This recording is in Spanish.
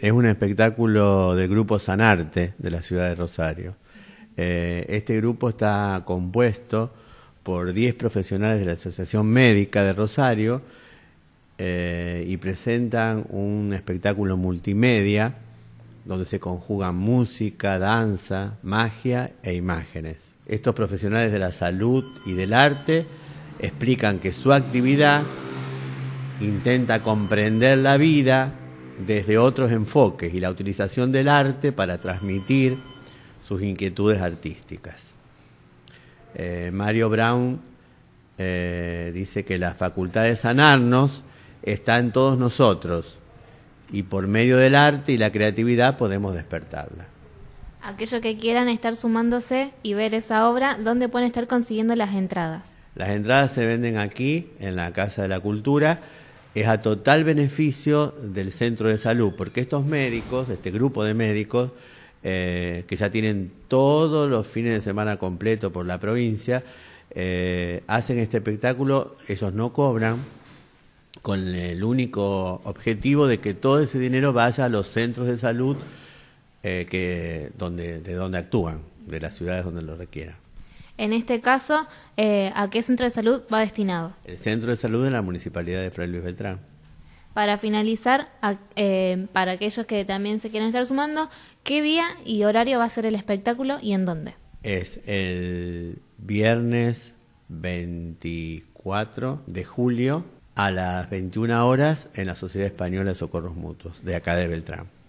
Es un espectáculo del grupo Sanarte de la ciudad de Rosario. Eh, este grupo está compuesto por 10 profesionales de la Asociación Médica de Rosario eh, y presentan un espectáculo multimedia donde se conjugan música, danza, magia e imágenes. Estos profesionales de la salud y del arte explican que su actividad intenta comprender la vida desde otros enfoques y la utilización del arte para transmitir sus inquietudes artísticas. Eh, Mario Brown eh, dice que la facultad de sanarnos está en todos nosotros y por medio del arte y la creatividad podemos despertarla. Aquellos que quieran estar sumándose y ver esa obra, ¿dónde pueden estar consiguiendo las entradas? Las entradas se venden aquí, en la Casa de la Cultura. Es a total beneficio del centro de salud, porque estos médicos, este grupo de médicos, eh, que ya tienen todos los fines de semana completo por la provincia, eh, hacen este espectáculo, ellos no cobran, con el único objetivo de que todo ese dinero vaya a los centros de salud eh, que, donde, de donde actúan, de las ciudades donde lo requieran. En este caso, eh, ¿a qué centro de salud va destinado? El centro de salud de la Municipalidad de Fray Luis Beltrán. Para finalizar, eh, para aquellos que también se quieran estar sumando, ¿qué día y horario va a ser el espectáculo y en dónde? Es el viernes 24 de julio a las 21 horas en la Sociedad Española de Socorros Mutuos, de acá de Beltrán.